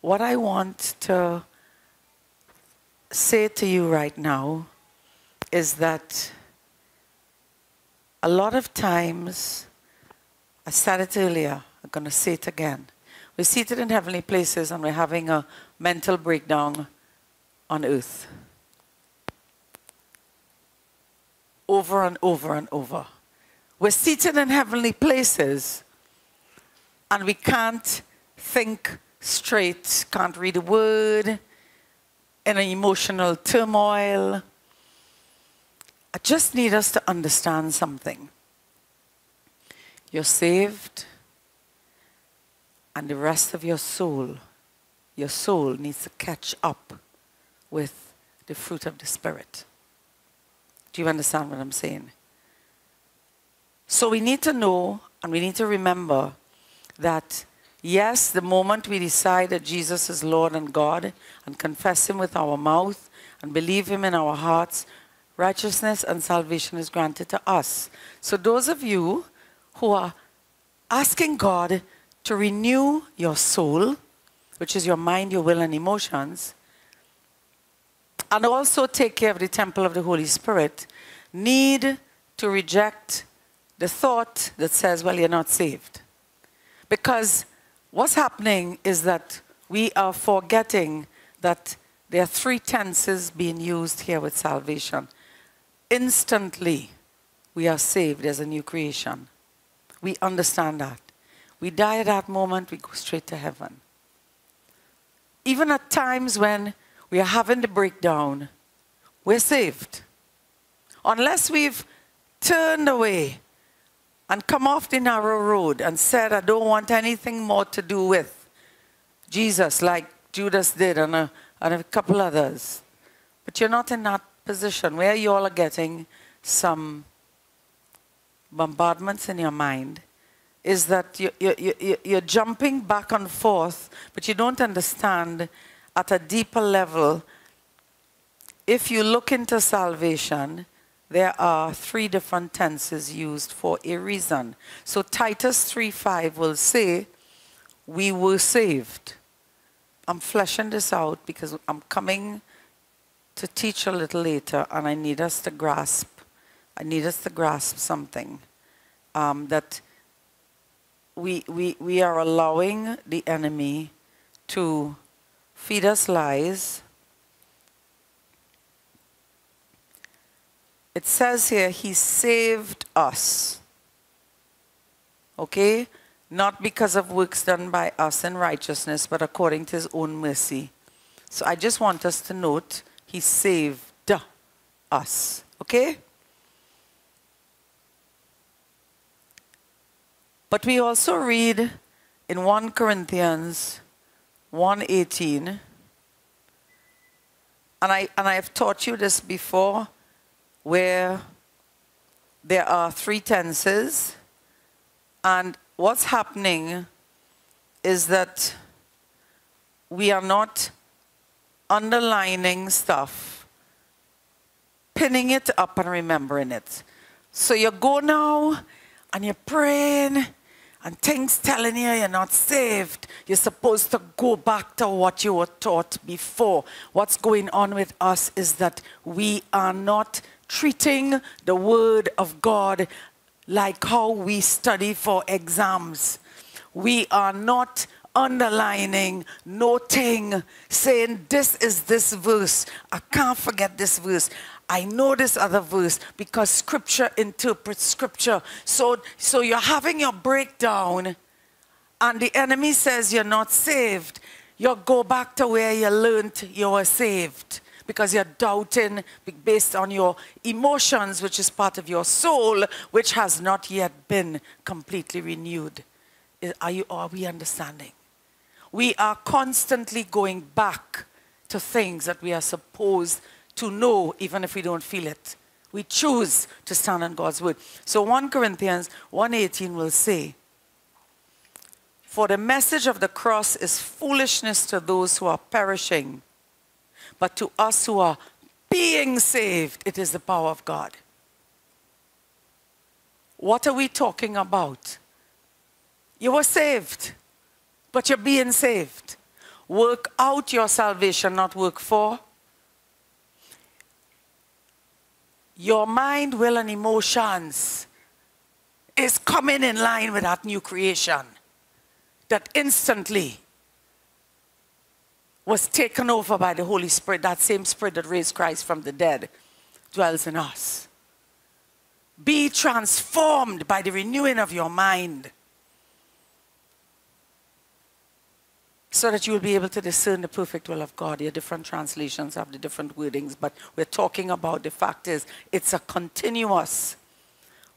what I want to say to you right now is that a lot of times, I said it earlier, I'm going to say it again. We're seated in heavenly places and we're having a mental breakdown on earth. Over and over and over. We're seated in heavenly places and we can't think straight, can't read a word, in an emotional turmoil. I just need us to understand something. You're saved, and the rest of your soul, your soul needs to catch up with the fruit of the Spirit. Do you understand what I'm saying? So we need to know and we need to remember that yes, the moment we decide that Jesus is Lord and God and confess Him with our mouth and believe Him in our hearts, righteousness and salvation is granted to us. So, those of you who are asking God to renew your soul, which is your mind, your will, and emotions, and also take care of the temple of the Holy Spirit, need to reject the thought that says, well, you're not saved. Because what's happening is that we are forgetting that there are three tenses being used here with salvation. Instantly, we are saved as a new creation. We understand that. We die at that moment, we go straight to heaven. Even at times when we are having the breakdown, we're saved. Unless we've turned away and come off the narrow road and said, I don't want anything more to do with Jesus, like Judas did and a, and a couple others. But you're not in that position where you all are getting some bombardments in your mind is that you, you, you, you're jumping back and forth, but you don't understand at a deeper level. If you look into salvation, there are three different tenses used for a reason. So Titus 3.5 will say, we were saved. I'm fleshing this out because I'm coming to teach a little later and I need us to grasp, I need us to grasp something. Um, that we, we, we are allowing the enemy to feed us lies. It says here, He saved us. Okay? Not because of works done by us in righteousness, but according to His own mercy. So I just want us to note, He saved us. Okay? But we also read in 1 Corinthians 1.18, and I, and I have taught you this before, where there are three tenses, and what's happening is that we are not underlining stuff, pinning it up and remembering it. So you go now and you're praying and things telling you you're not saved, you're supposed to go back to what you were taught before. What's going on with us is that we are not treating the Word of God like how we study for exams. We are not underlining, noting, saying, This is this verse. I can't forget this verse. I know this other verse because scripture interprets scripture. So, so you're having your breakdown and the enemy says you're not saved. You go back to where you learned you were saved because you're doubting based on your emotions, which is part of your soul, which has not yet been completely renewed. Are, you, are we understanding? We are constantly going back to things that we are supposed to know even if we don't feel it. We choose to stand on God's word. So 1 Corinthians 1.18 will say, For the message of the cross is foolishness to those who are perishing, but to us who are being saved, it is the power of God. What are we talking about? You were saved, but you're being saved. work out your salvation, not work for. Your mind, will, and emotions is coming in line with that new creation that instantly was taken over by the Holy Spirit, that same Spirit that raised Christ from the dead dwells in us. Be transformed by the renewing of your mind so that you will be able to discern the perfect will of God. Your different translations have the different wordings, but we're talking about the fact is it's a continuous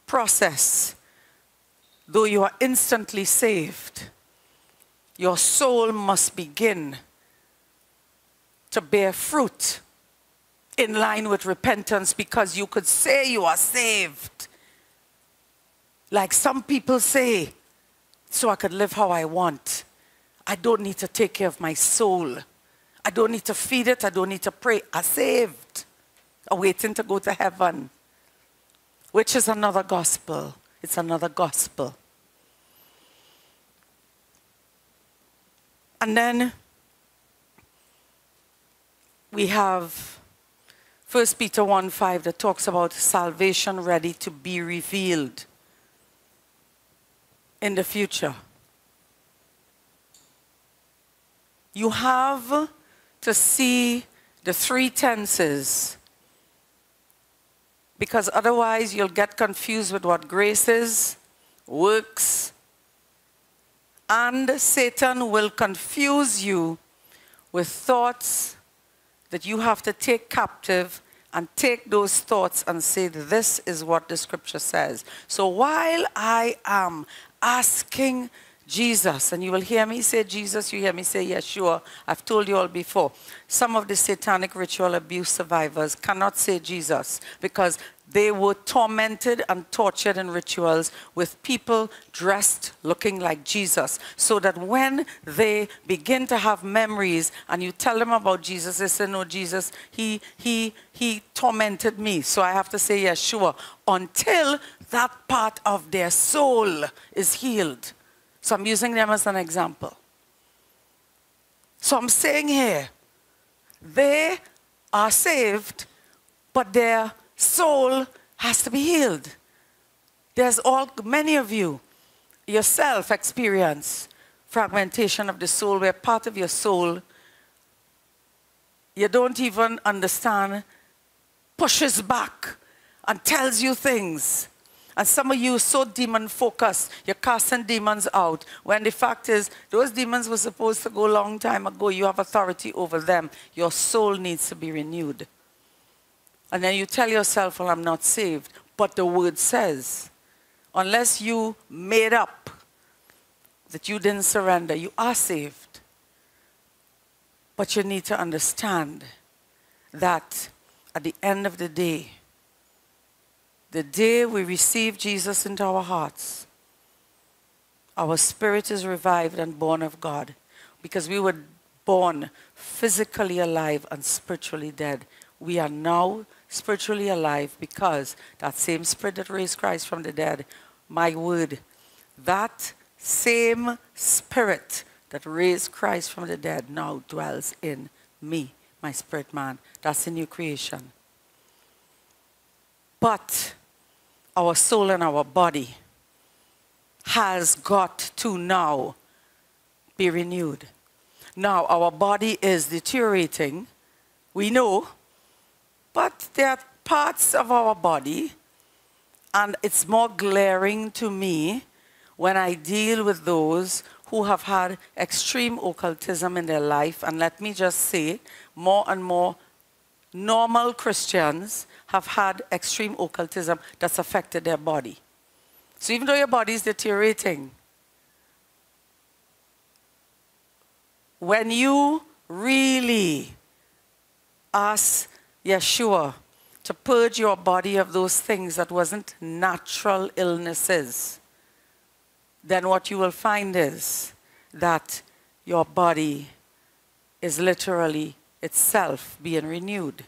process. Though you are instantly saved, your soul must begin to bear fruit in line with repentance because you could say you are saved. Like some people say, so I could live how I want. I don't need to take care of my soul. I don't need to feed it. I don't need to pray. I'm saved. I'm waiting to go to heaven, which is another gospel. It's another gospel. And then we have 1 Peter 1 5 that talks about salvation ready to be revealed in the future. You have to see the three tenses because otherwise you'll get confused with what grace is, works, and Satan will confuse you with thoughts that you have to take captive and take those thoughts and say, This is what the scripture says. So while I am asking Jesus, and you will hear me say Jesus, you hear me say Yeshua. I've told you all before. Some of the satanic ritual abuse survivors cannot say Jesus because they were tormented and tortured in rituals with people dressed looking like Jesus. So that when they begin to have memories and you tell them about Jesus, they say, No, Jesus, he, he, he tormented me. So I have to say, Yeshua, until that part of their soul is healed. So I'm using them as an example. So I'm saying here, they are saved, but their soul has to be healed. There's all many of you yourself experience fragmentation of the soul where part of your soul you don't even understand pushes back and tells you things and some of you so demon focused, you're casting demons out. When the fact is, those demons were supposed to go a long time ago. You have authority over them. Your soul needs to be renewed. And then you tell yourself, well, I'm not saved. But the word says, unless you made up that you didn't surrender, you are saved. But you need to understand that at the end of the day, the day we receive Jesus into our hearts, our spirit is revived and born of God because we were born physically alive and spiritually dead. We are now spiritually alive because that same spirit that raised Christ from the dead, my word, that same spirit that raised Christ from the dead now dwells in me, my spirit man. That's a new creation. But our soul and our body has got to now be renewed. Now, our body is deteriorating, we know, but there are parts of our body, and it's more glaring to me when I deal with those who have had extreme occultism in their life. And let me just say, more and more normal Christians have had extreme occultism that's affected their body. So even though your body is deteriorating, when you really ask Yeshua to purge your body of those things that wasn't natural illnesses, then what you will find is that your body is literally itself being renewed.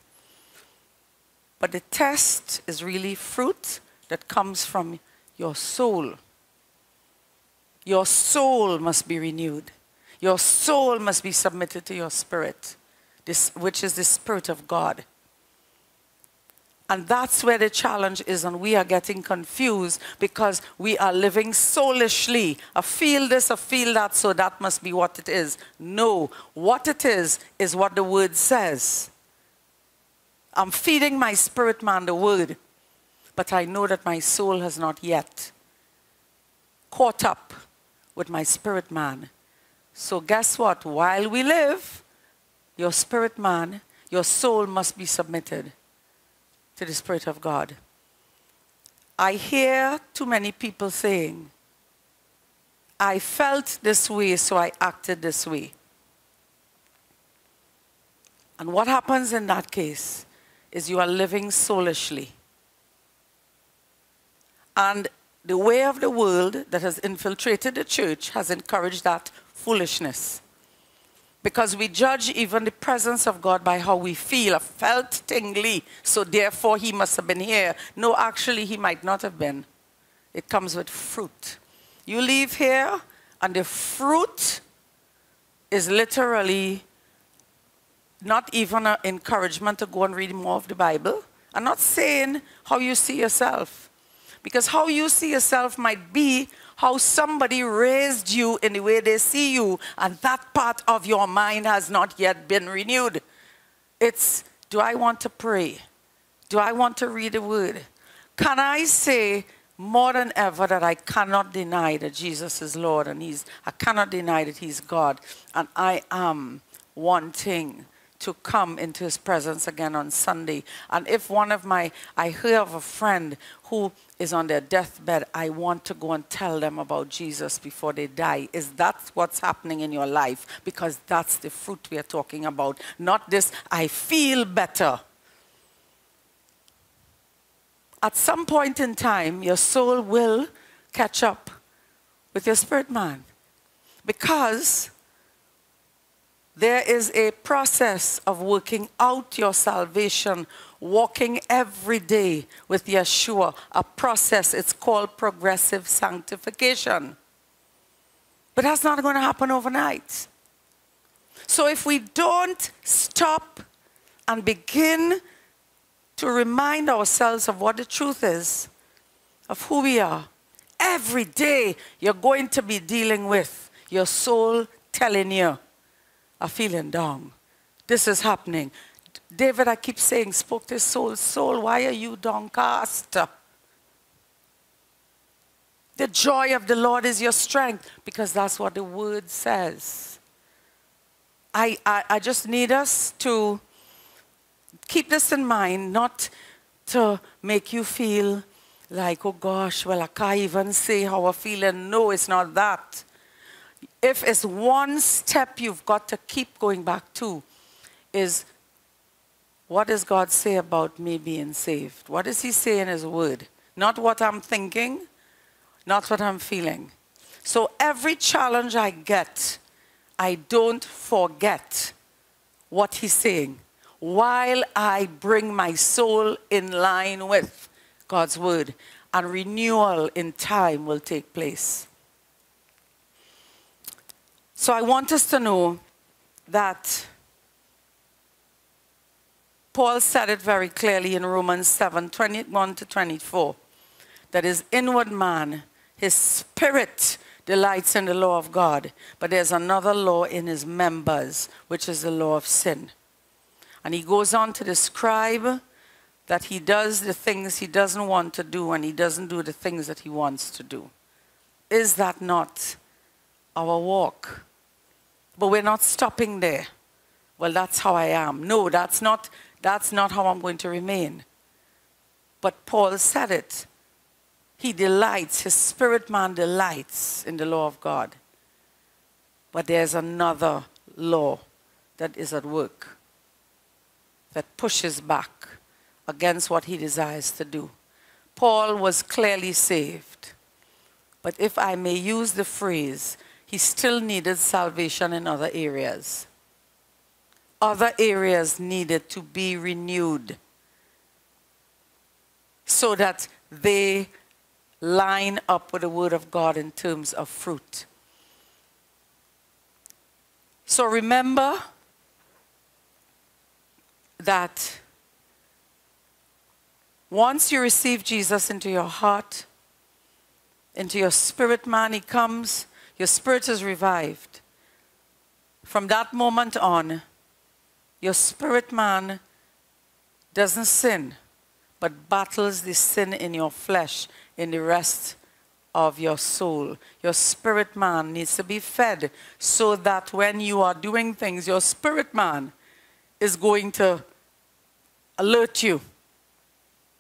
But the test is really fruit that comes from your soul. Your soul must be renewed. Your soul must be submitted to your spirit, this, which is the Spirit of God. And that's where the challenge is, and we are getting confused because we are living soulishly. I feel this, I feel that, so that must be what it is. No, what it is, is what the word says. I'm feeding my spirit man the word, but I know that my soul has not yet caught up with my spirit man. So, guess what? While we live, your spirit man, your soul must be submitted to the Spirit of God. I hear too many people saying, I felt this way, so I acted this way. And what happens in that case is you are living soulishly. And the way of the world that has infiltrated the church has encouraged that foolishness. Because we judge even the presence of God by how we feel. Felt tingly, so therefore he must have been here. No, actually, he might not have been. It comes with fruit. You leave here, and the fruit is literally not even an encouragement to go and read more of the Bible. I'm not saying how you see yourself. Because how you see yourself might be how somebody raised you in the way they see you, and that part of your mind has not yet been renewed. It's do I want to pray? Do I want to read the word? Can I say more than ever that I cannot deny that Jesus is Lord and He's, I cannot deny that He's God, and I am wanting to come into his presence again on Sunday. And if one of my, I hear of a friend who is on their deathbed, I want to go and tell them about Jesus before they die. Is that what's happening in your life? Because that's the fruit we are talking about. Not this, I feel better. At some point in time, your soul will catch up with your spirit man. Because there is a process of working out your salvation, walking every day with Yeshua, a process. It's called progressive sanctification. But that's not going to happen overnight. So if we don't stop and begin to remind ourselves of what the truth is, of who we are, every day you're going to be dealing with your soul telling you, are feeling down. This is happening. David, I keep saying, spoke to his soul, soul, why are you downcast? The joy of the Lord is your strength, because that's what the word says. I, I, I just need us to keep this in mind, not to make you feel like, oh gosh, well, I can't even say how I feel. And no, it's not that if it's one step you've got to keep going back to, is what does God say about me being saved? What does He say in His Word? Not what I'm thinking, not what I'm feeling. So every challenge I get, I don't forget what He's saying while I bring my soul in line with God's Word. And renewal in time will take place. So I want us to know that Paul said it very clearly in Romans 7 21 to 24 that his inward man, his spirit, delights in the law of God, but there's another law in his members, which is the law of sin. And he goes on to describe that he does the things he doesn't want to do and he doesn't do the things that he wants to do. Is that not our walk? But we're not stopping there. Well, that's how I am. No, that's not, that's not how I'm going to remain. But Paul said it. He delights, his spirit man delights in the law of God. But there's another law that is at work that pushes back against what he desires to do. Paul was clearly saved. But if I may use the phrase, he still needed salvation in other areas. Other areas needed to be renewed so that they line up with the Word of God in terms of fruit. So remember that once you receive Jesus into your heart, into your spirit man, he comes, your spirit is revived. From that moment on, your spirit man doesn't sin, but battles the sin in your flesh, in the rest of your soul. Your spirit man needs to be fed so that when you are doing things, your spirit man is going to alert you.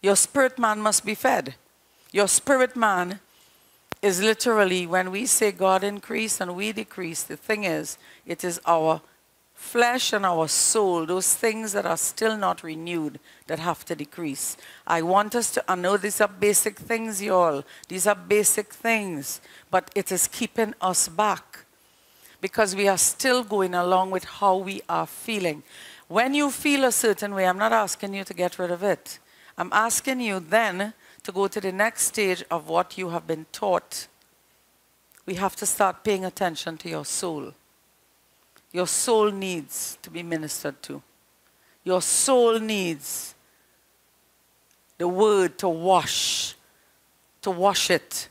Your spirit man must be fed. Your spirit man is literally when we say God increase and we decrease, the thing is, it is our flesh and our soul, those things that are still not renewed, that have to decrease. I want us to, I know these are basic things, y'all. These are basic things, but it is keeping us back because we are still going along with how we are feeling. When you feel a certain way, I'm not asking you to get rid of it. I'm asking you then to go to the next stage of what you have been taught. We have to start paying attention to your soul. Your soul needs to be ministered to. Your soul needs the word to wash, to wash it.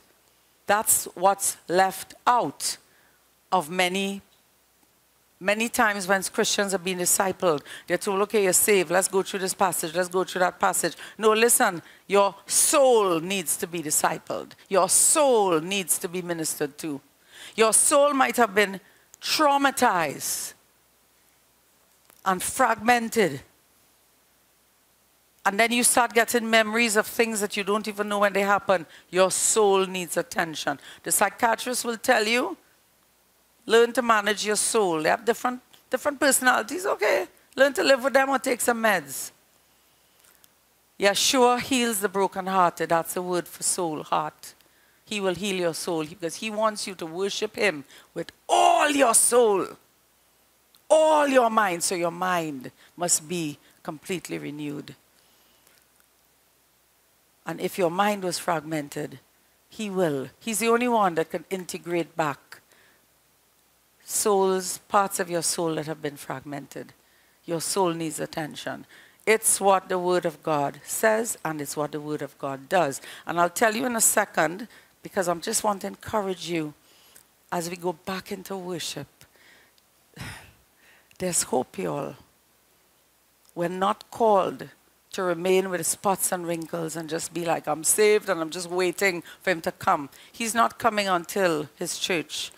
That's what's left out of many Many times when Christians are being discipled, they're told, okay, you're saved. Let's go through this passage. Let's go through that passage. No, listen, your soul needs to be discipled. Your soul needs to be ministered to. Your soul might have been traumatized and fragmented. And then you start getting memories of things that you don't even know when they happen. Your soul needs attention. The psychiatrist will tell you Learn to manage your soul. They have different, different personalities. Okay. Learn to live with them or take some meds. Yeshua heals the brokenhearted. That's the word for soul, heart. He will heal your soul because he wants you to worship him with all your soul, all your mind. So your mind must be completely renewed. And if your mind was fragmented, he will. He's the only one that can integrate back souls, parts of your soul that have been fragmented. Your soul needs attention. It's what the Word of God says, and it's what the Word of God does. And I'll tell you in a second, because I just want to encourage you as we go back into worship. There's hope, y'all. We're not called to remain with spots and wrinkles and just be like, I'm saved and I'm just waiting for Him to come. He's not coming until His church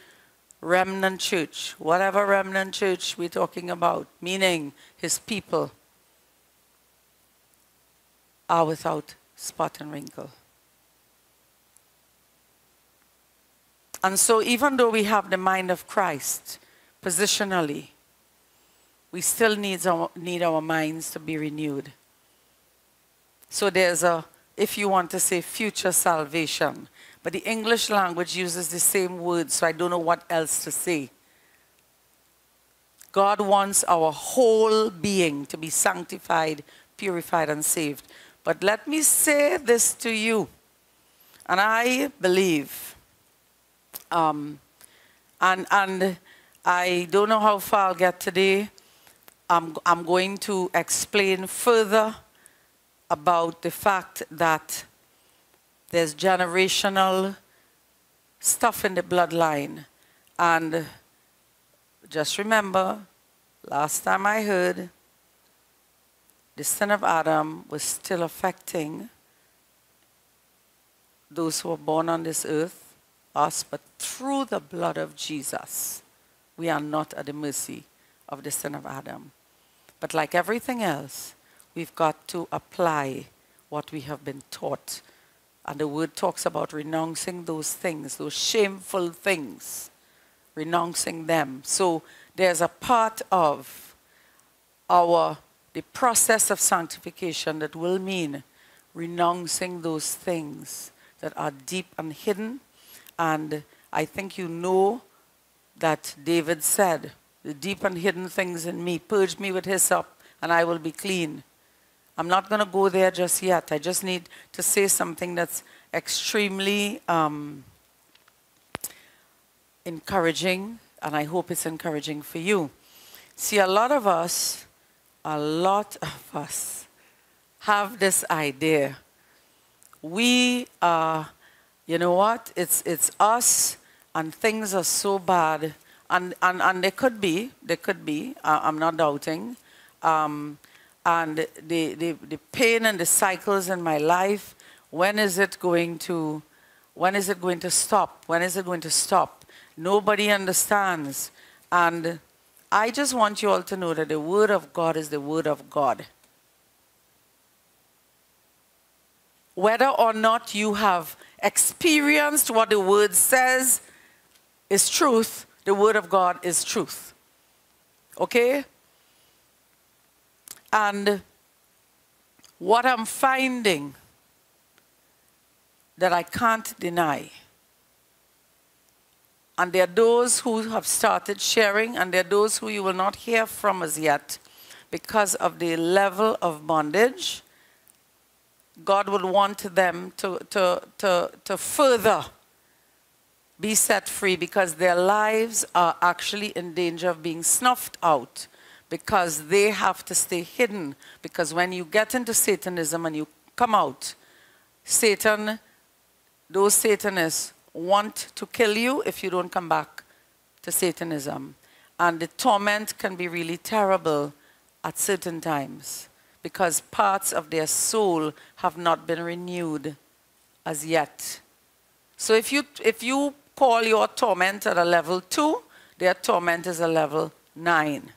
remnant church, whatever remnant church we're talking about, meaning his people are without spot and wrinkle. And so, even though we have the mind of Christ positionally, we still need our, need our minds to be renewed. So, there's a, if you want to say, future salvation. But the English language uses the same word, so I don't know what else to say. God wants our whole being to be sanctified, purified, and saved. But let me say this to you, and I believe, um, and, and I don't know how far I'll get today. I'm, I'm going to explain further about the fact that there's generational stuff in the bloodline. And just remember, last time I heard, the sin of Adam was still affecting those who were born on this earth, us, but through the blood of Jesus, we are not at the mercy of the sin of Adam. But like everything else, we've got to apply what we have been taught and the word talks about renouncing those things, those shameful things, renouncing them. So there's a part of our the process of sanctification that will mean renouncing those things that are deep and hidden. And I think you know that David said, the deep and hidden things in me, purge me with hyssop, and I will be clean. I'm not going to go there just yet. I just need to say something that's extremely um, encouraging and I hope it's encouraging for you. See, a lot of us, a lot of us have this idea. We are, you know what? It's, it's us, and things are so bad. And, and, and they could be, they could be, I'm not doubting. Um, and the, the, the pain and the cycles in my life, when is it going to, when is it going to stop? When is it going to stop? Nobody understands. And I just want you all to know that the Word of God is the Word of God. Whether or not you have experienced what the Word says is truth, the Word of God is truth. Okay? And what I'm finding that I can't deny and there are those who have started sharing, and there are those who you will not hear from as yet because of the level of bondage. God would want them to, to, to, to further be set free because their lives are actually in danger of being snuffed out because they have to stay hidden. Because when you get into Satanism and you come out, Satan, those Satanists want to kill you if you don't come back to Satanism. And the torment can be really terrible at certain times because parts of their soul have not been renewed as yet. So if you, if you call your torment at a level 2, their torment is a level 9.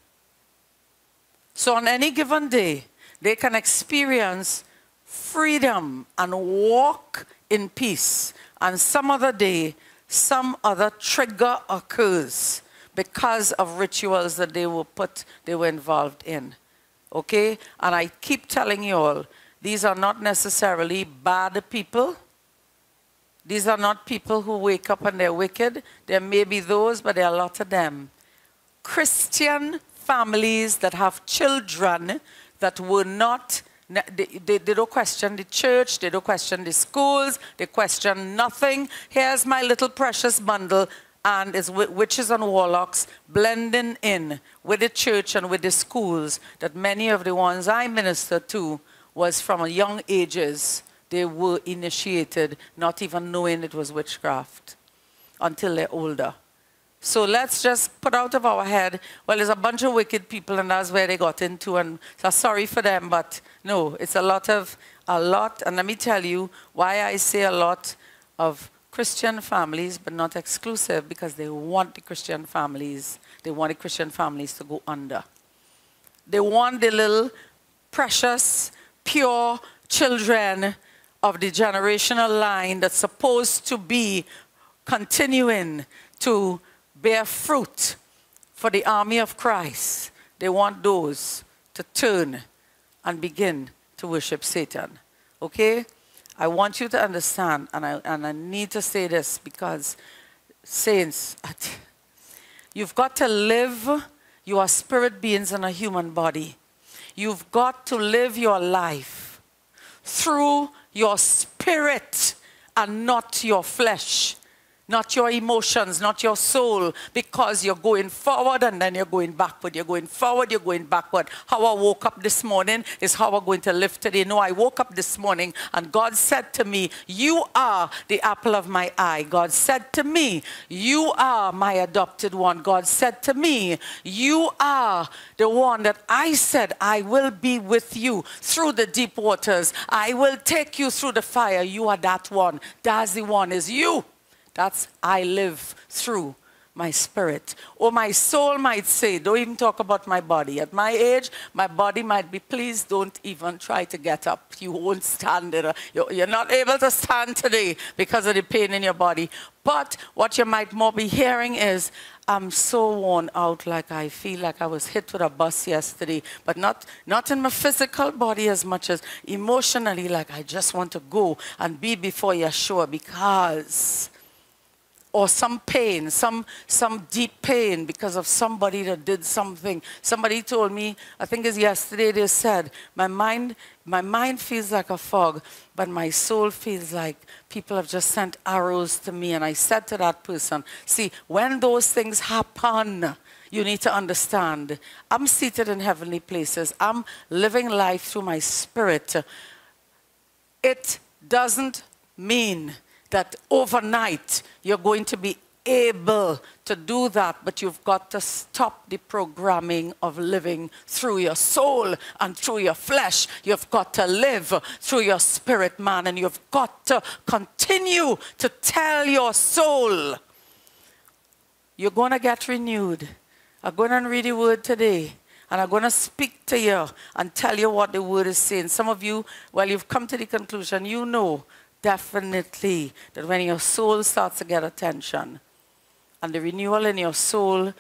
So on any given day, they can experience freedom and walk in peace and some other day, some other trigger occurs because of rituals that they were put, they were involved in. Okay? And I keep telling you all, these are not necessarily bad people. These are not people who wake up and they're wicked. There may be those, but there are a lot of them. Christian families that have children that were not they, they, they, don't question the church, they don't question the schools, they question nothing. Here's my little precious bundle, and it's witches and warlocks blending in with the church and with the schools that many of the ones I minister to was from a young ages. They were initiated, not even knowing it was witchcraft until they're older. So let's just put out of our head, well, there's a bunch of wicked people and that's where they got into and so sorry for them, but no, it's a lot of, a lot, and let me tell you why I say a lot of Christian families, but not exclusive, because they want the Christian families, they want the Christian families to go under. They want the little precious, pure children of the generational line that's supposed to be continuing to bear fruit for the army of Christ. They want those to turn and begin to worship Satan. Okay? I want you to understand, and I, and I need to say this because, saints, you've got to live, you are spirit beings in a human body. You've got to live your life through your spirit and not your flesh not your emotions, not your soul, because you're going forward and then you're going backward. You're going forward, you're going backward. How I woke up this morning is how I'm going to live today. No, I woke up this morning and God said to me, You are the apple of my eye. God said to me, You are my adopted one. God said to me, You are the one that I said, I will be with you through the deep waters. I will take you through the fire. You are that one. That's the one, is you. That's I live through my spirit. Or my soul might say, don't even talk about my body. At my age, my body might be, please don't even try to get up. You won't stand it. You're not able to stand today because of the pain in your body. But what you might more be hearing is, I'm so worn out, like I feel like I was hit with a bus yesterday, but not, not in my physical body as much as emotionally, like I just want to go and be before Yeshua because or some pain, some, some deep pain because of somebody that did something. Somebody told me, I think it's yesterday, they said, my mind, my mind feels like a fog, but my soul feels like people have just sent arrows to me. And I said to that person, see, when those things happen, you need to understand, I'm seated in heavenly places. I'm living life through my spirit. It doesn't mean that overnight you're going to be able to do that, but you've got to stop the programming of living through your soul and through your flesh. You've got to live through your spirit, man, and you've got to continue to tell your soul, you're going to get renewed. I'm going to read the word today. And I'm going to speak to you and tell you what the word is saying. Some of you, well, you've come to the conclusion, you know definitely that when your soul starts to get attention and the renewal in your soul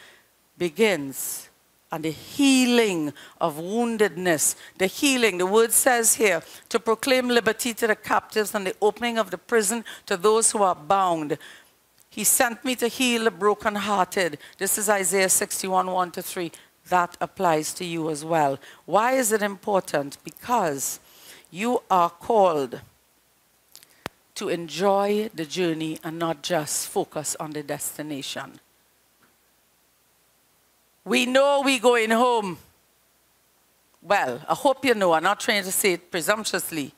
begins and the healing of woundedness, the healing, the word says here, to proclaim liberty to the captives and the opening of the prison to those who are bound. He sent me to heal the brokenhearted. This is Isaiah 61, 1 to 3. That applies to you as well. Why is it important? Because you are called to enjoy the journey and not just focus on the destination. We know we're going home. Well, I hope you know, I'm not trying to say it presumptuously.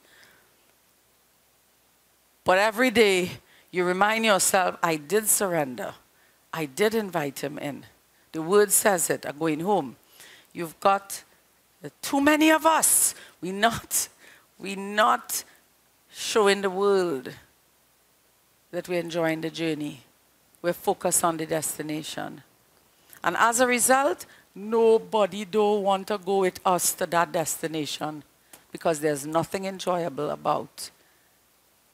But every day you remind yourself, I did surrender. I did invite him in. The word says it, I'm going home. You've got too many of us. We not, we not showing the world that we're enjoying the journey. We're focused on the destination. And as a result, nobody don't want to go with us to that destination because there's nothing enjoyable about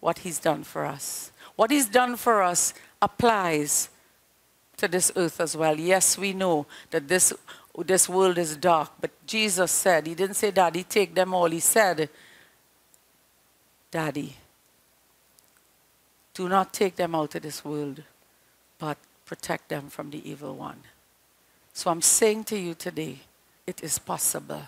what he's done for us. What he's done for us applies to this earth as well. Yes, we know that this, this world is dark, but Jesus said, he didn't say, Daddy, take them all. He said, Daddy, do not take them out of this world, but protect them from the evil one. So I'm saying to you today, it is possible.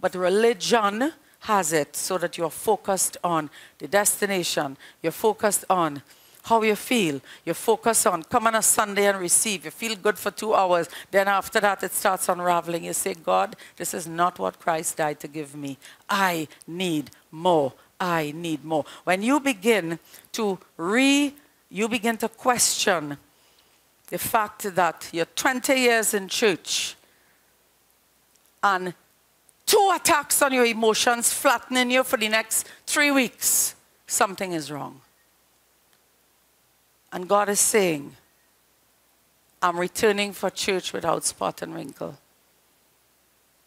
But religion has it so that you're focused on the destination, you're focused on how you feel. You're focused on come on a Sunday and receive. You feel good for two hours. Then after that, it starts unraveling. You say, God, this is not what Christ died to give me. I need more. I need more. When you begin to re, you begin to question the fact that you're 20 years in church and two attacks on your emotions flattening you for the next three weeks, something is wrong. And God is saying, I'm returning for church without spot and wrinkle.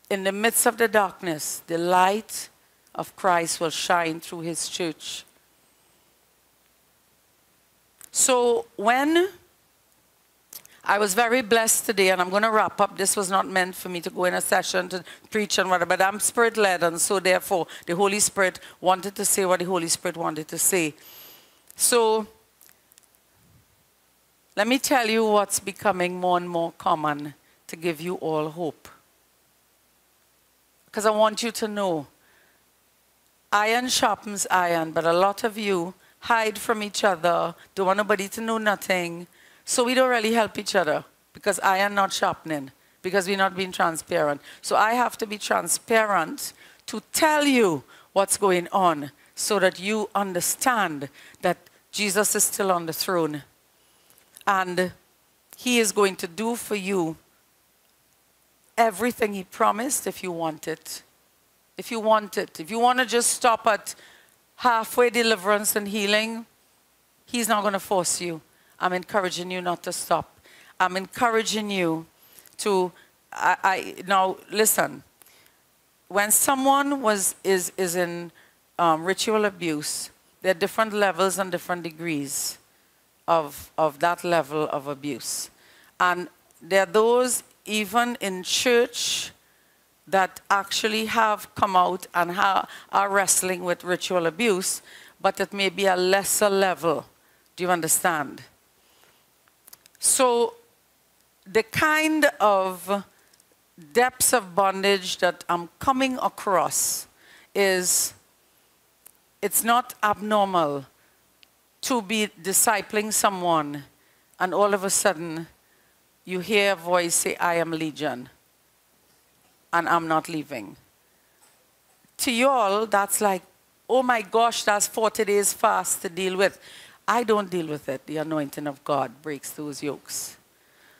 In the midst of the darkness, the light of Christ will shine through his church. So when I was very blessed today, and I'm going to wrap up. This was not meant for me to go in a session to preach and whatever, but I'm spirit led, and so therefore the Holy Spirit wanted to say what the Holy Spirit wanted to say. So let me tell you what's becoming more and more common to give you all hope. Because I want you to know iron sharpens iron, but a lot of you hide from each other, don't want nobody to know nothing. So we don't really help each other because iron not sharpening, because we're not being transparent. So I have to be transparent to tell you what's going on so that you understand that Jesus is still on the throne. And he is going to do for you everything he promised if you want it if you want it. If you want to just stop at halfway deliverance and healing, He's not going to force you. I'm encouraging you not to stop. I'm encouraging you to, I, I now listen, when someone was, is, is in um, ritual abuse, there are different levels and different degrees of, of that level of abuse. And there are those even in church that actually have come out and are wrestling with ritual abuse, but it may be a lesser level. Do you understand? So, the kind of depths of bondage that I'm coming across is it's not abnormal to be discipling someone and all of a sudden you hear a voice say, I am Legion and I'm not leaving. To you all, that's like, oh my gosh, that's 40 days fast to deal with. I don't deal with it. The anointing of God breaks those yokes.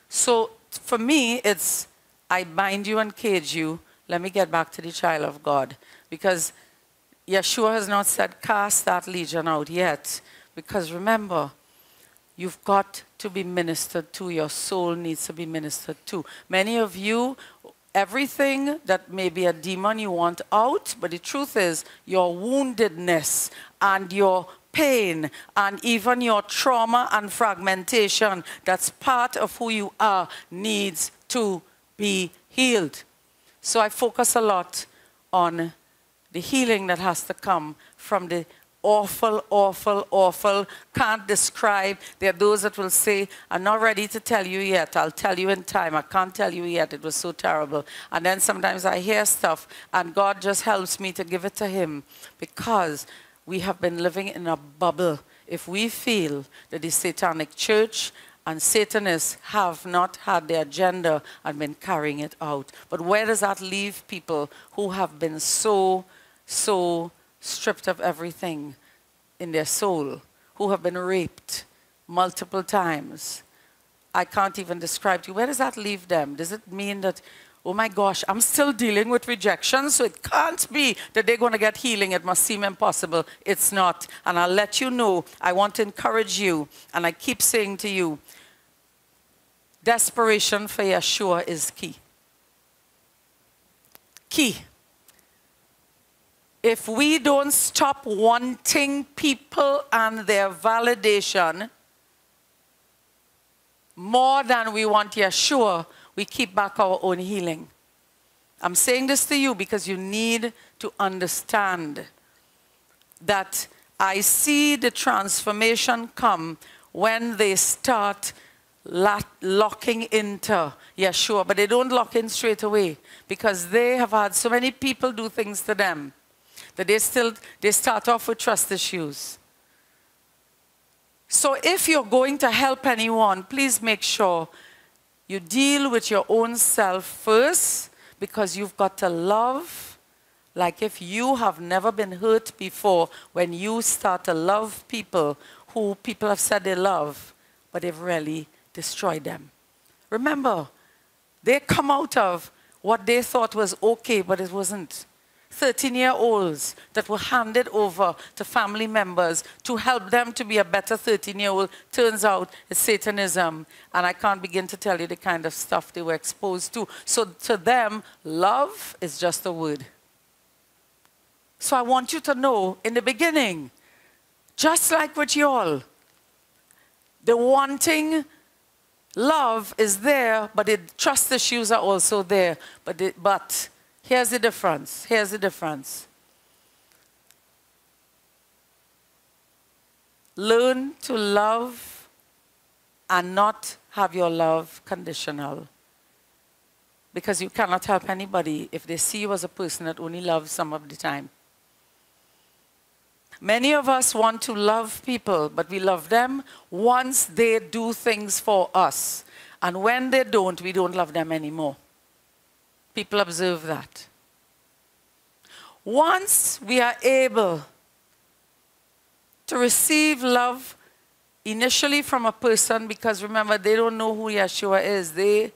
So for me, it's I bind you and cage you. Let me get back to the child of God. Because Yeshua has not said, cast that legion out yet. Because remember, you've got to be ministered to. Your soul needs to be ministered to. Many of you, everything that may be a demon you want out, but the truth is, your woundedness and your pain and even your trauma and fragmentation that's part of who you are needs to be healed. So I focus a lot on the healing that has to come from the awful, awful, awful, can't describe. There are those that will say, I'm not ready to tell you yet. I'll tell you in time. I can't tell you yet. It was so terrible. And then sometimes I hear stuff, and God just helps me to give it to Him because we have been living in a bubble. If we feel that the satanic church and Satanists have not had their agenda and been carrying it out. But where does that leave people who have been so, so stripped of everything in their soul, who have been raped multiple times? I can't even describe to you. Where does that leave them? Does it mean that oh my gosh, I'm still dealing with rejection, so it can't be that they're going to get healing. It must seem impossible. It's not. And I'll let you know, I want to encourage you, and I keep saying to you, desperation for Yeshua is key. Key. If we don't stop wanting people and their validation more than we want Yeshua, we keep back our own healing. I'm saying this to you because you need to understand that I see the transformation come when they start locking into Yeshua, but they don't lock in straight away because they have had so many people do things to them that they still they start off with trust issues. So if you're going to help anyone, please make sure you deal with your own self first because you've got to love like if you have never been hurt before when you start to love people who people have said they love, but they've really destroyed them. Remember, they come out of what they thought was okay, but it wasn't. 13 year olds that were handed over to family members to help them to be a better 13 year old. Turns out it's Satanism. And I can't begin to tell you the kind of stuff they were exposed to. So to them, love is just a word. So I want you to know in the beginning, just like with y'all, the wanting love is there, but the trust issues are also there. But, the, but Here's the difference. Here's the difference. Learn to love and not have your love conditional. Because you cannot help anybody if they see you as a person that only loves some of the time. Many of us want to love people, but we love them once they do things for us. And when they don't, we don't love them anymore. People observe that. Once we are able to receive love initially from a person, because remember, they don't know who Yeshua is, they,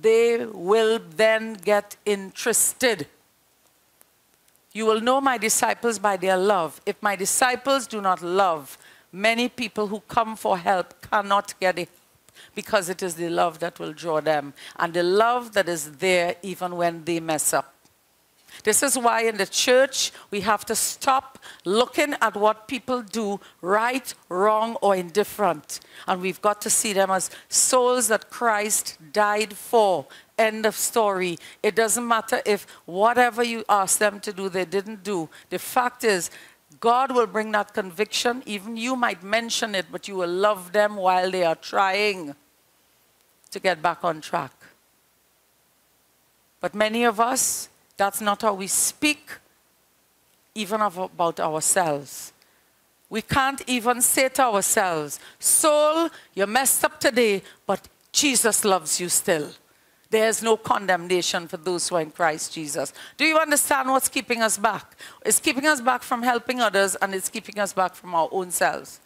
they will then get interested. You will know my disciples by their love. If my disciples do not love, many people who come for help cannot get it because it is the love that will draw them and the love that is there even when they mess up. This is why in the church we have to stop looking at what people do right, wrong, or indifferent. And we've got to see them as souls that Christ died for. End of story. It doesn't matter if whatever you ask them to do, they didn't do. The fact is, God will bring that conviction. Even you might mention it, but you will love them while they are trying to get back on track. But many of us, that's not how we speak, even about ourselves. We can't even say to ourselves, Soul, you're messed up today, but Jesus loves you still. There's no condemnation for those who are in Christ Jesus. Do you understand what's keeping us back? It's keeping us back from helping others and it's keeping us back from our own selves.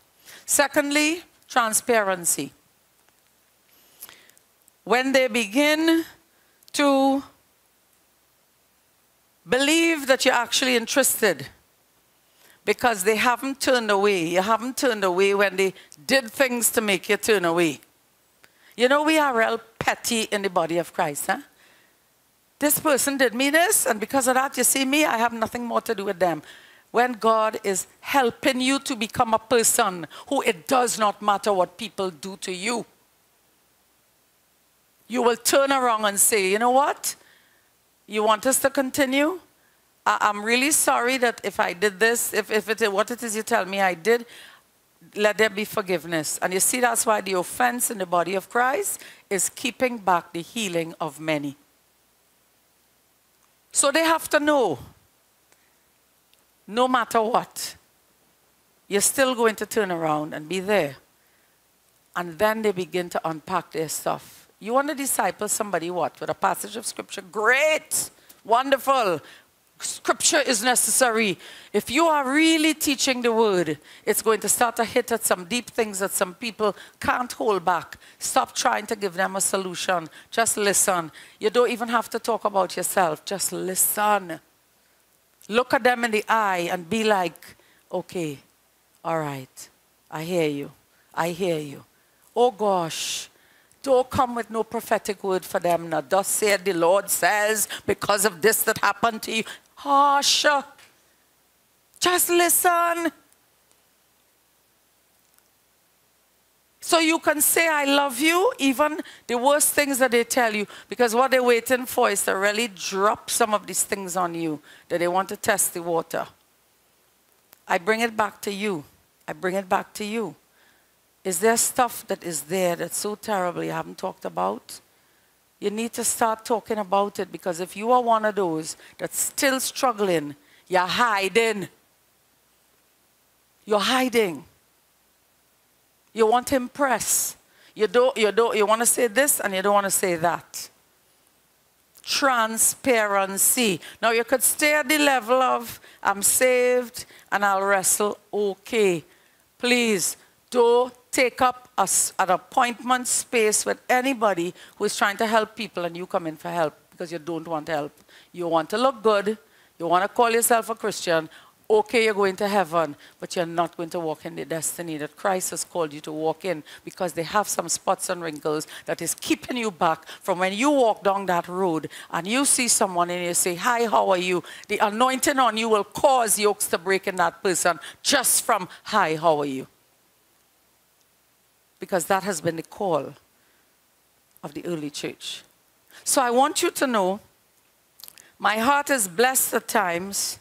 Secondly, transparency. When they begin to believe that you're actually interested because they haven't turned away. You haven't turned away when they did things to make you turn away. You know, we are petty in the body of Christ, huh? This person did me this, and because of that, you see me, I have nothing more to do with them. When God is helping you to become a person who it does not matter what people do to you, you will turn around and say, you know what? You want us to continue? I, am really sorry that if I did this, if, if it, what it is you tell me I did, let there be forgiveness. And you see, that's why the offense in the body of Christ is keeping back the healing of many. So they have to know, no matter what, you're still going to turn around and be there. And then they begin to unpack their stuff. You want to disciple somebody what? With a passage of scripture? Great! Wonderful! Scripture is necessary. If you are really teaching the word, it's going to start to hit at some deep things that some people can't hold back. Stop trying to give them a solution. Just listen. You don't even have to talk about yourself. Just listen. Look at them in the eye and be like, okay, all right, I hear you. I hear you. Oh gosh, don't come with no prophetic word for them. Now, thus said the Lord says, because of this that happened to you. Hush. Just listen. So you can say, I love you, even the worst things that they tell you, because what they're waiting for is to really drop some of these things on you, that they want to test the water. I bring it back to you. I bring it back to you. Is there stuff that is there that's so terrible you haven't talked about? You need to start talking about it because if you are one of those that's still struggling, you're hiding. You're hiding. You want to impress. You don't, you don't, you want to say this and you don't want to say that. Transparency. Now you could stay at the level of I'm saved and I'll wrestle. Okay. Please don't take up a, an appointment space with anybody who is trying to help people and you come in for help because you don't want help. You want to look good. You want to call yourself a Christian. Okay, you're going to heaven, but you're not going to walk in the destiny that Christ has called you to walk in because they have some spots and wrinkles that is keeping you back from when you walk down that road and you see someone and you say, Hi, how are you? The anointing on you will cause yokes to break in that person just from, Hi, how are you? Because that has been the call of the early church. So I want you to know my heart is blessed at times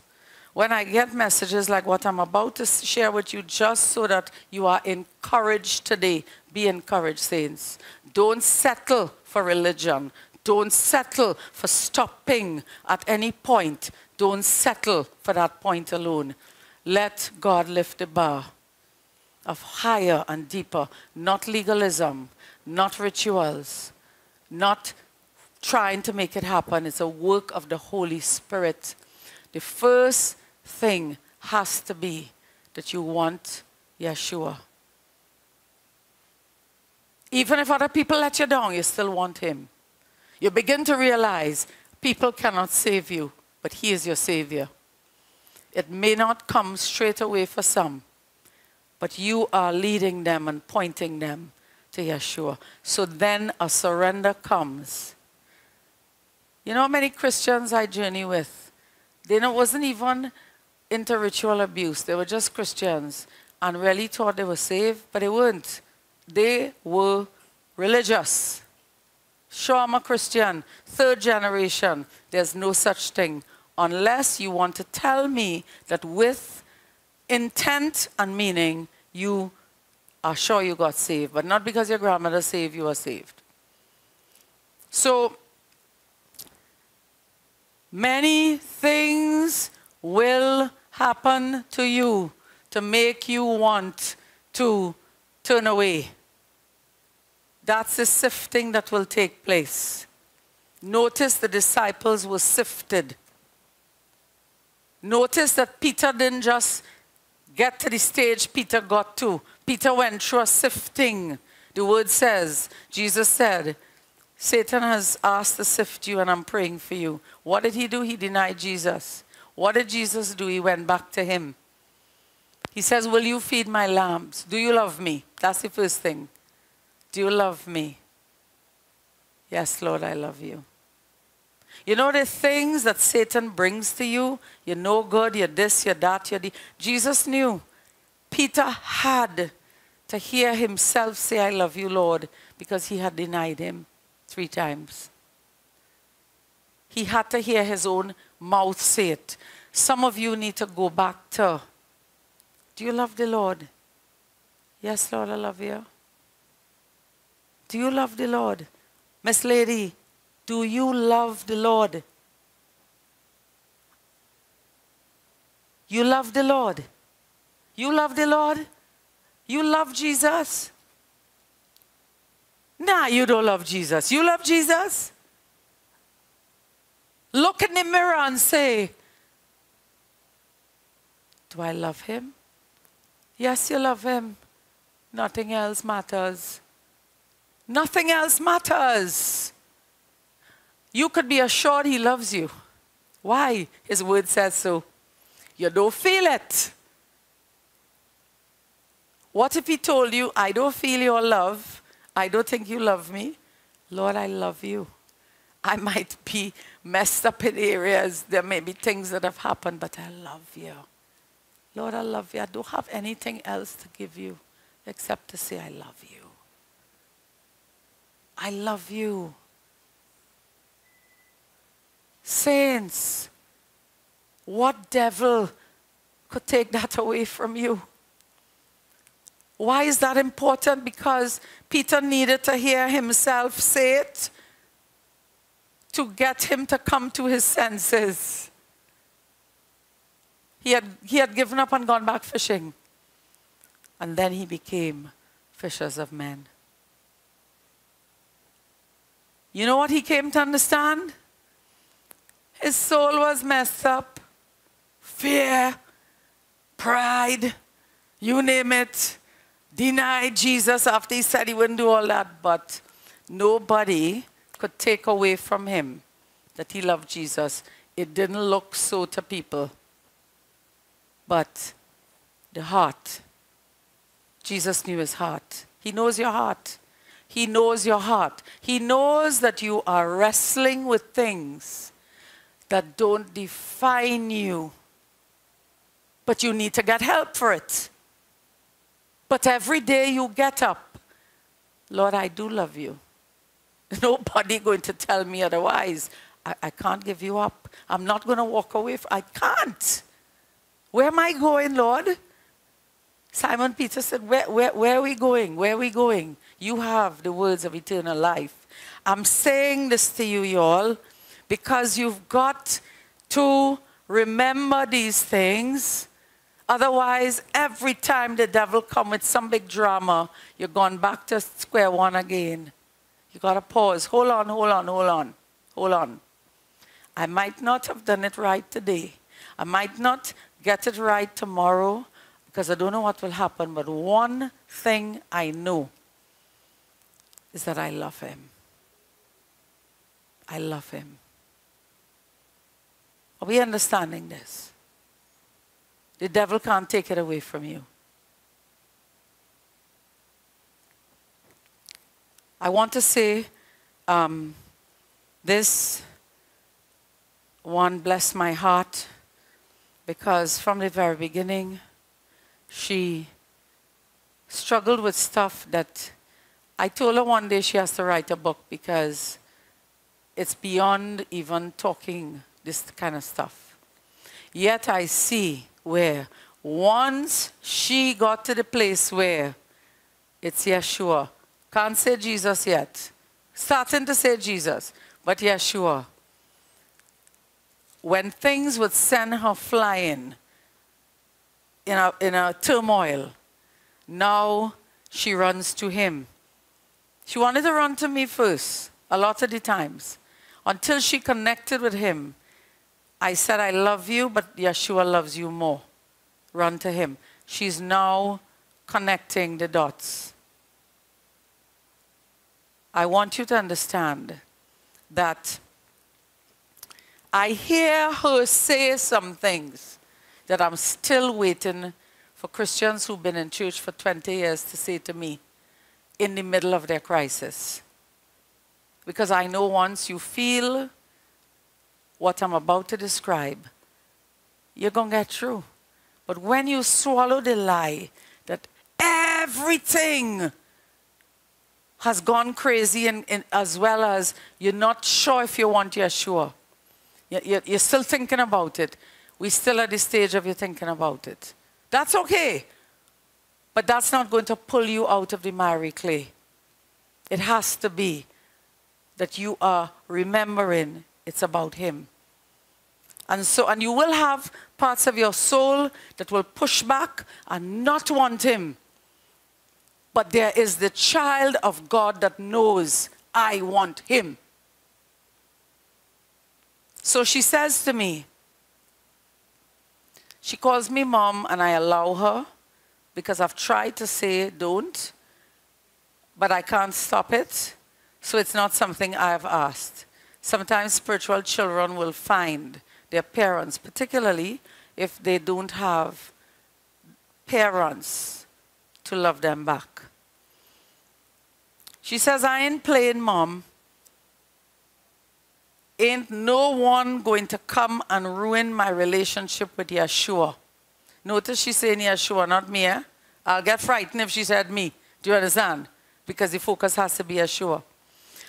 when I get messages like what I'm about to share with you, just so that you are encouraged today. Be encouraged, saints. Don't settle for religion. Don't settle for stopping at any point. Don't settle for that point alone. Let God lift the bar of higher and deeper, not legalism, not rituals, not trying to make it happen. It's a work of the Holy Spirit. The first thing has to be that you want Yeshua. Even if other people let you down, you still want Him. You begin to realize people cannot save you, but He is your Savior. It may not come straight away for some, but you are leading them and pointing them to Yeshua. So then a surrender comes. You know how many Christians I journey with? They know, wasn't even into ritual abuse. They were just Christians and really thought they were saved, but they weren't. They were religious. Sure, I'm a Christian, third generation. There's no such thing unless you want to tell me that with intent and meaning, you are sure you got saved, but not because your grandmother saved you are saved. So, many things will happen to you to make you want to turn away. That's the sifting that will take place. Notice the disciples were sifted. Notice that Peter didn't just get to the stage Peter got to. Peter went through a sifting. The word says, Jesus said, Satan has asked to sift you, and I'm praying for you. What did he do? He denied Jesus. What did Jesus do? He went back to him. He says, Will you feed my lambs? Do you love me? That's the first thing. Do you love me? Yes, Lord, I love you. You know the things that Satan brings to you? You're no good, you're this, you're that, you're the. Jesus knew. Peter had to hear himself say, I love you, Lord, because he had denied him three times. He had to hear his own mouth say it. Some of you need to go back to, do you love the Lord? Yes, Lord, I love you. Do you love the Lord? Miss Lady, do you love the Lord? You love the Lord. You love the Lord. You love Jesus. Nah, you don't love Jesus. You love Jesus? Look in the mirror and say, Do I love him? Yes, you love him. Nothing else matters. Nothing else matters. You could be assured he loves you. Why? His word says so. You don't feel it. What if he told you, I don't feel your love, I don't think you love me? Lord, I love you. I might be messed up in areas, there may be things that have happened, but I love you. Lord, I love you. I don't have anything else to give you except to say, I love you. I love you. Saints, what devil could take that away from you? Why is that important? Because Peter needed to hear himself say it to get him to come to his senses. He had, he had given up and gone back fishing. And then he became fishers of men. You know what he came to understand? His soul was messed up. Fear, pride, you name it. Denied Jesus after he said he wouldn't do all that, but nobody could take away from him that he loved Jesus. It didn't look so to people. But the heart, Jesus knew his heart. He knows your heart. He knows your heart. He knows that you are wrestling with things that don't define you. But you need to get help for it. But every day you get up, Lord, I do love you. Nobody going to tell me otherwise. I, I can't give you up. I'm not going to walk away. From, I can't. Where am I going, Lord? Simon Peter said, where, where, where are we going? Where are we going? You have the words of eternal life. I'm saying this to you, y'all, because you've got to remember these things. Otherwise, every time the devil comes with some big drama, you're going back to square one again. You got to pause. Hold on, hold on, hold on, hold on. I might not have done it right today. I might not get it right tomorrow because I don't know what will happen. But one thing I know is that I love him. I love him. Are we understanding this? The devil can't take it away from you. I want to say um, this one bless my heart because from the very beginning she struggled with stuff that I told her one day she has to write a book because it's beyond even talking this kind of stuff. Yet I see where once she got to the place where it's Yeshua, can't say Jesus yet, starting to say Jesus, but Yeshua, when things would send her flying in a, in a turmoil, now she runs to him. She wanted to run to me first, a lot of the times, until she connected with him. I said, I love you, but Yeshua loves you more. Run to him. She's now connecting the dots. I want you to understand that I hear her say some things that I'm still waiting for Christians who've been in church for 20 years to say to me in the middle of their crisis. Because I know once you feel what I'm about to describe, you're going to get through. But when you swallow the lie that everything has gone crazy and, and, as well as you're not sure if you want Yeshua. You're, you're still thinking about it. We're still at the stage of you thinking about it. That's okay. But that's not going to pull you out of the miry clay. It has to be that you are remembering it's about Him. And so, and you will have parts of your soul that will push back and not want Him. But there is the child of God that knows, I want him. So she says to me, she calls me mom and I allow her because I've tried to say don't, but I can't stop it. So it's not something I've asked. Sometimes spiritual children will find their parents, particularly if they don't have parents to love them back. She says, I ain't playing mom. Ain't no one going to come and ruin my relationship with Yeshua. Notice she's saying Yeshua, not me. Eh? I'll get frightened if she said me. Do you understand? Because the focus has to be Yeshua.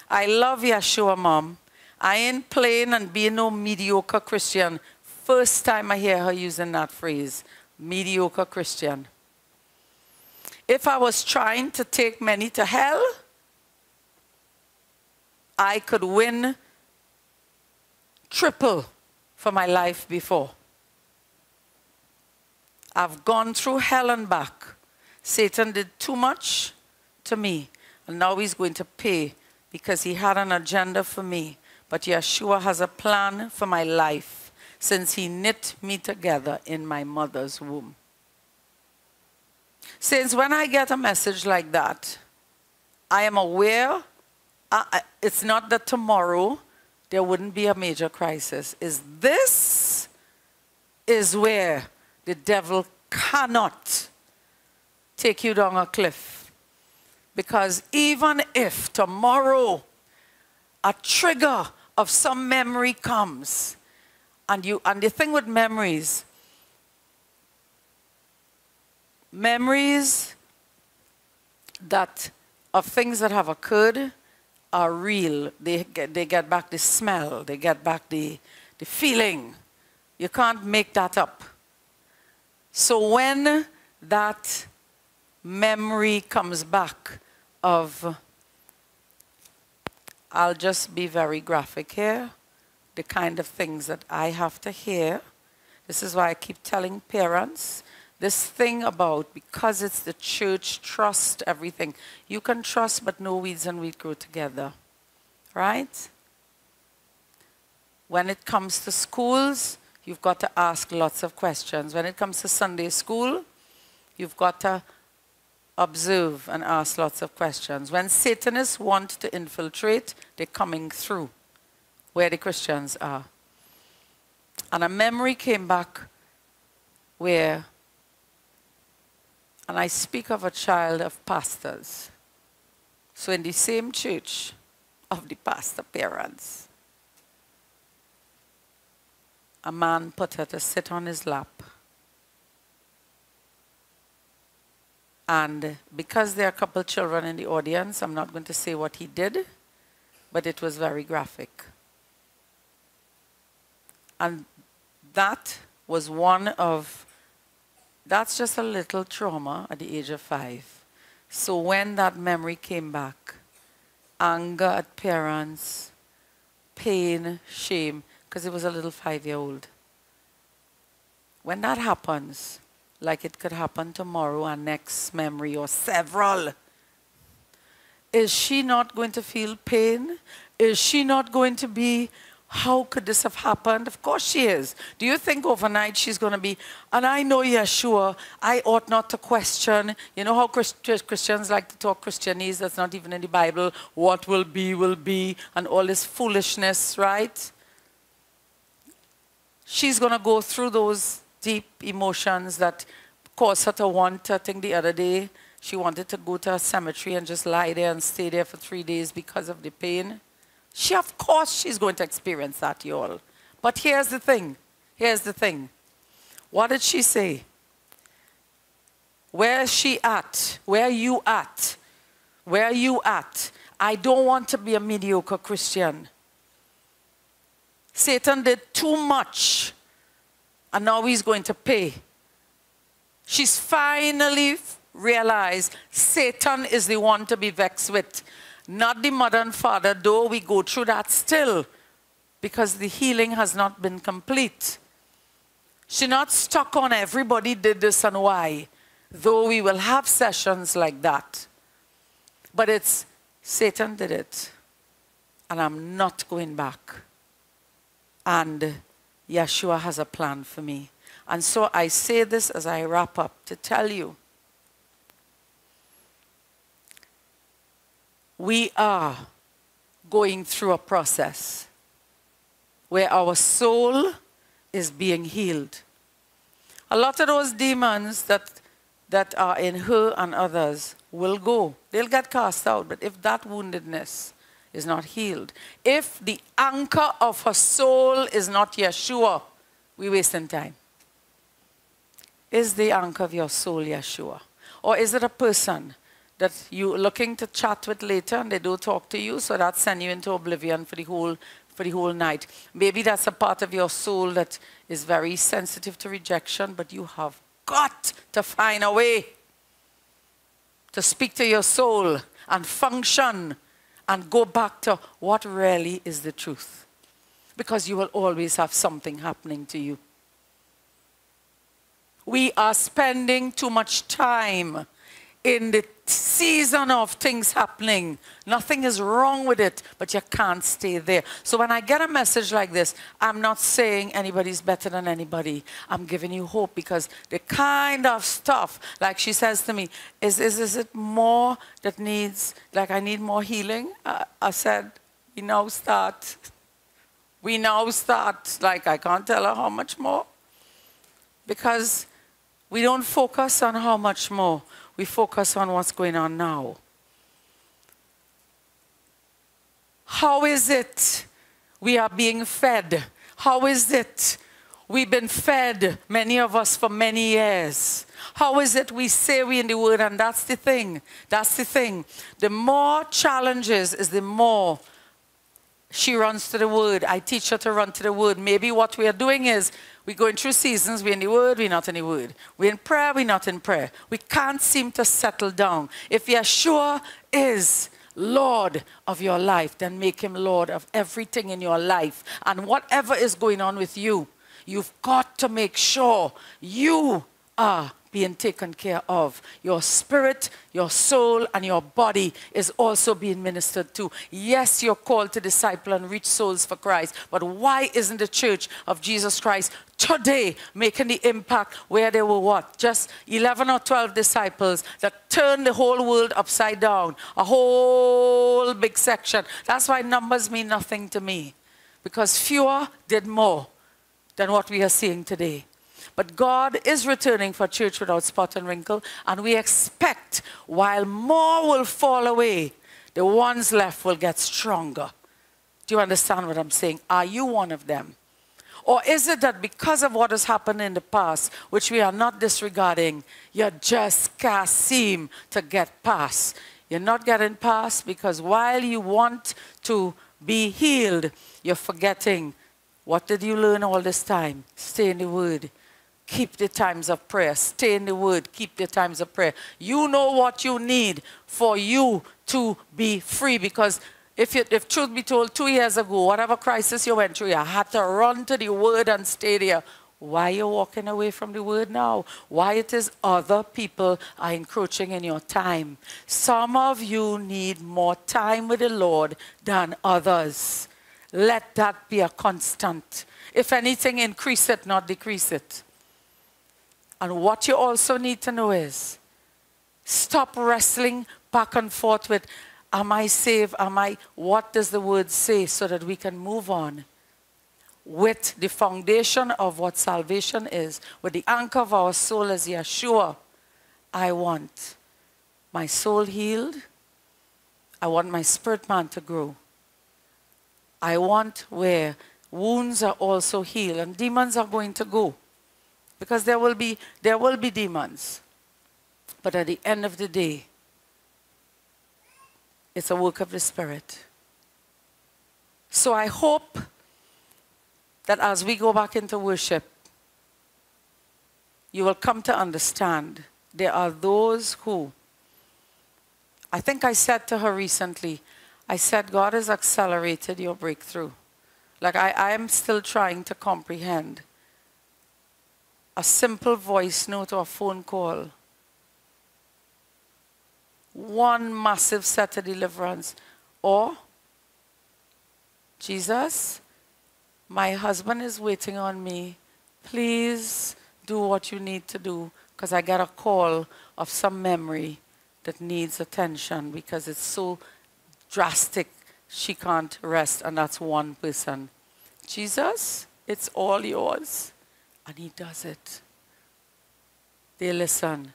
I love Yeshua, mom. I ain't playing and being no mediocre Christian. First time I hear her using that phrase, mediocre Christian. If I was trying to take many to hell, I could win triple for my life before. I've gone through hell and back. Satan did too much to me, and now he's going to pay because he had an agenda for me. But Yeshua has a plan for my life since he knit me together in my mother's womb. Since when I get a message like that, I am aware uh, it's not that tomorrow there wouldn't be a major crisis. Is this is where the devil cannot take you down a cliff. Because even if tomorrow a trigger of some memory comes, and you and the thing with memories, memories that of things that have occurred are real. They get, they get back the smell, they get back the, the feeling. You can't make that up. So when that memory comes back of, I'll just be very graphic here, the kind of things that I have to hear. This is why I keep telling parents this thing about because it's the church, trust everything. You can trust, but know weeds and wheat grow together. Right? When it comes to schools, you've got to ask lots of questions. When it comes to Sunday school, you've got to observe and ask lots of questions. When Satanists want to infiltrate, they're coming through where the Christians are. And a memory came back where and I speak of a child of pastors. So in the same church of the pastor parents, a man put her to sit on his lap. And because there are a couple children in the audience, I'm not going to say what he did, but it was very graphic. And that was one of That's just a little trauma at the age of five. So when that memory came back, anger at parents, pain, shame, because it was a little five year old. When that happens, like it could happen tomorrow, our next memory, or several, is she not going to feel pain? Is she not going to be how could this have happened? Of course she is. Do you think overnight she's going to be, and I know Yeshua, I ought not to question. You know how Christians like to talk Christianese that's not even in the Bible? What will be, will be, and all this foolishness, right? She's going to go through those deep emotions that caused her to want, I think the other day, she wanted to go to a cemetery and just lie there and stay there for three days because of the pain. She, of course, she's going to experience that, y'all. But here's the thing. Here's the thing. What did she say? Where is she at? Where are you at? Where are you at? I don't want to be a mediocre Christian. Satan did too much, and now he's going to pay. She's finally realized Satan is the one to be vexed with not the mother and father, though we go through that still, because the healing has not been complete. She's not stuck on everybody did this and why, though we will have sessions like that. But it's Satan did it, and I'm not going back. And Yeshua has a plan for me. And so I say this as I wrap up to tell you we are going through a process where our soul is being healed. A lot of those demons that, that are in her and others will go. They'll get cast out. But if that woundedness is not healed, if the anchor of her soul is not Yeshua, we're wasting time. Is the anchor of your soul Yeshua? Or is it a person that you're looking to chat with later and they don't talk to you, so that send you into oblivion for the whole for the whole night. Maybe that's a part of your soul that is very sensitive to rejection, but you have got to find a way to speak to your soul and function and go back to what really is the truth. Because you will always have something happening to you. We are spending too much time in the season of things happening. Nothing is wrong with it, but you can't stay there. So when I get a message like this, I'm not saying anybody's better than anybody. I'm giving you hope because the kind of stuff, like she says to me, is, is, is it more that needs, like I need more healing? I, I said, we now start. We now start. Like I can't tell her how much more. Because we don't focus on how much more we focus on what's going on now. How is it we are being fed? How is it we've been fed, many of us, for many years? How is it we say we in the word? And that's the thing. That's the thing. The more challenges is the more she runs to the word. I teach her to run to the word. Maybe what we are doing is we're going through seasons, we're in the Word, we're not in the Word. We're in prayer, we're not in prayer. We can't seem to settle down. If Yeshua is Lord of your life, then make him Lord of everything in your life. And whatever is going on with you, you've got to make sure you are being taken care of. Your spirit, your soul, and your body is also being ministered to. Yes, you're called to disciple and reach souls for Christ, but why isn't the church of Jesus Christ today making the impact where they were what? Just 11 or 12 disciples that turned the whole world upside down, a whole big section. That's why numbers mean nothing to me, because fewer did more than what we are seeing today. But God is returning for church without spot and wrinkle, and we expect while more will fall away, the ones left will get stronger. Do you understand what I'm saying? Are you one of them? Or is it that because of what has happened in the past, which we are not disregarding, you just can't seem to get past? You're not getting past because while you want to be healed, you're forgetting what did you learn all this time? Stay in the Word keep the times of prayer. Stay in the word. Keep the times of prayer. You know what you need for you to be free because if, you, if truth be told, two years ago, whatever crisis you went through, you had to run to the word and stay there. Why are you walking away from the word now? Why it is other people are encroaching in your time. Some of you need more time with the Lord than others. Let that be a constant. If anything, increase it, not decrease it. And what you also need to know is stop wrestling back and forth with, am I saved? Am I? What does the word say so that we can move on? with the foundation of what salvation is, with the anchor of our soul as Yeshua, I want my soul healed. I want my spirit man to grow. I want where wounds are also healed and demons are going to go. Because there will be there will be demons. But at the end of the day, it's a work of the Spirit. So I hope that as we go back into worship, you will come to understand there are those who, I think I said to her recently, I said, God has accelerated your breakthrough. Like I, I am still trying to comprehend a simple voice note or phone call. One massive set of deliverance. Or, Jesus, my husband is waiting on me. Please do what you need to do because I got a call of some memory that needs attention because it's so drastic she can't rest and that's one person. Jesus, it's all yours. And he does it. They listen.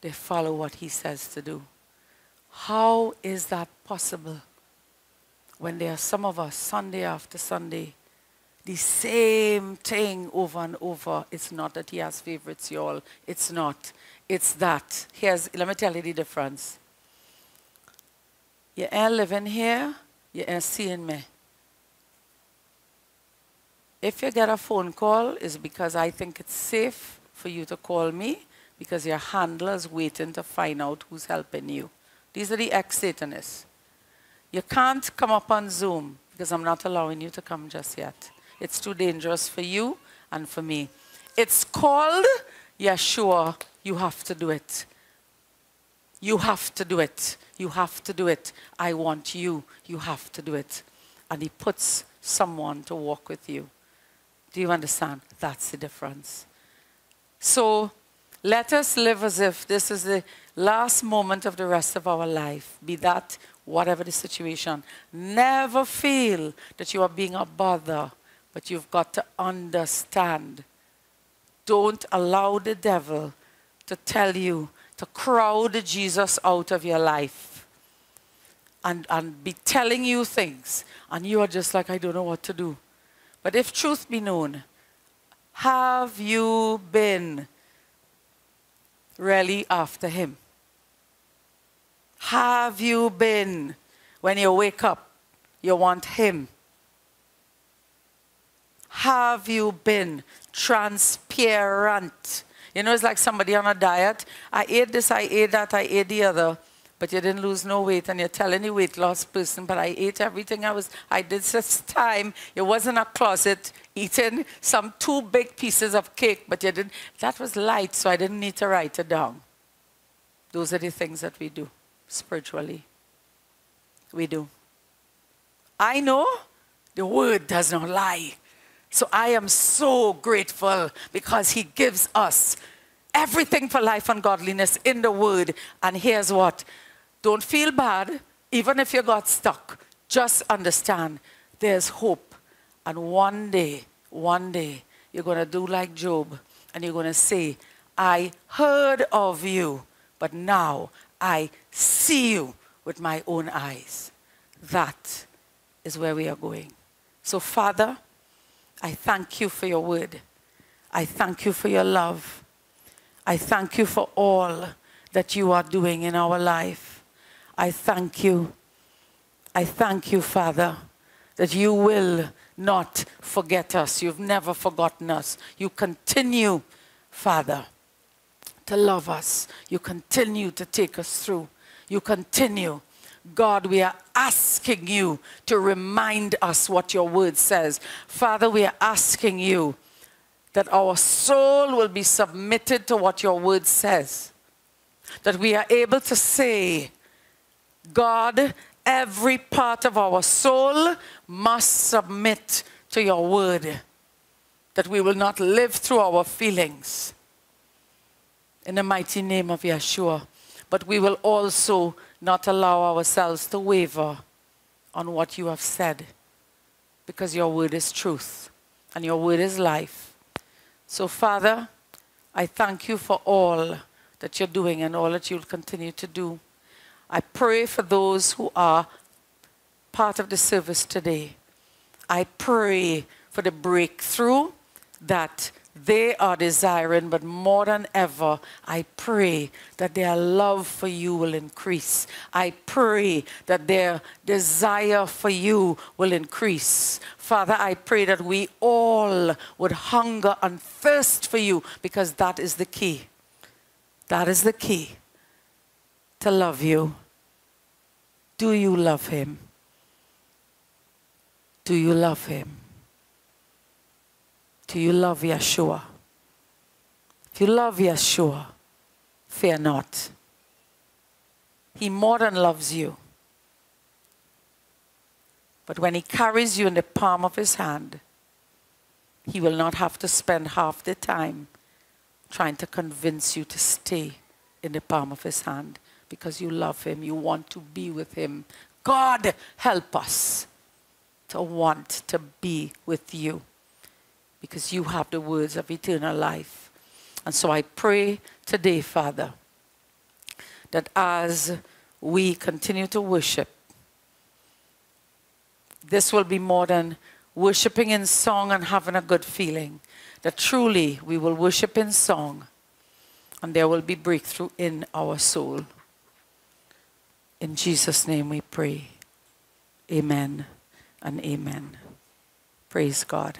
They follow what he says to do. How is that possible when there are some of us Sunday after Sunday the same thing over and over. It's not that he has favorites, y'all. It's not. It's that. Here's, let me tell you the difference. You ain't living here, you ain't seeing me. If you get a phone call, it's because I think it's safe for you to call me because your handler's waiting to find out who's helping you. These are the ex-Satanists. You can't come up on Zoom because I'm not allowing you to come just yet. It's too dangerous for you and for me. It's called Yeshua. You have to do it. You have to do it. You have to do it. I want you. You have to do it. And he puts someone to walk with you. Do you understand? That's the difference. So let us live as if this is the last moment of the rest of our life, be that whatever the situation. Never feel that you are being a bother but you've got to understand. Don't allow the devil to tell you to crowd Jesus out of your life and, and be telling you things, and you are just like, I don't know what to do. But if truth be known, have you been really after him? Have you been, when you wake up, you want him? have you been transparent? You know, it's like somebody on a diet. I ate this, I ate that, I ate the other, but you didn't lose no weight, and you're telling the weight loss person, but I ate everything I was, I did such time. It wasn't a closet eating some two big pieces of cake, but you didn't, that was light, so I didn't need to write it down. Those are the things that we do spiritually. We do. I know the word does not lie. So I am so grateful because he gives us everything for life and godliness in the word. And here's what don't feel bad, even if you got stuck. Just understand there's hope. And one day, one day, you're going to do like Job and you're going to say, I heard of you, but now I see you with my own eyes. That is where we are going. So, Father, I thank you for your word. I thank you for your love. I thank you for all that you are doing in our life. I thank you. I thank you, Father, that you will not forget us. You've never forgotten us. You continue, Father, to love us. You continue to take us through. You continue. God, we are asking you to remind us what your word says. Father, we are asking you that our soul will be submitted to what your word says. That we are able to say, God, every part of our soul must submit to your word. That we will not live through our feelings. In the mighty name of Yeshua. But we will also not allow ourselves to waver on what you have said. Because your word is truth and your word is life. So, Father, I thank you for all that you're doing and all that you'll continue to do. I pray for those who are part of the service today. I pray for the breakthrough that they are desiring, but more than ever, I pray that their love for you will increase. I pray that their desire for you will increase. Father, I pray that we all would hunger and thirst for you because that is the key. That is the key to love you. Do you love him? Do you love him? Do you love Yeshua? If you love Yeshua, fear not. He more than loves you. But when he carries you in the palm of his hand, he will not have to spend half the time trying to convince you to stay in the palm of his hand because you love him, you want to be with him. God, help us to want to be with you because you have the words of eternal life. And so I pray today, Father, that as we continue to worship, this will be more than worshiping in song and having a good feeling. That truly we will worship in song and there will be breakthrough in our soul. In Jesus' name we pray. Amen and amen. Praise God.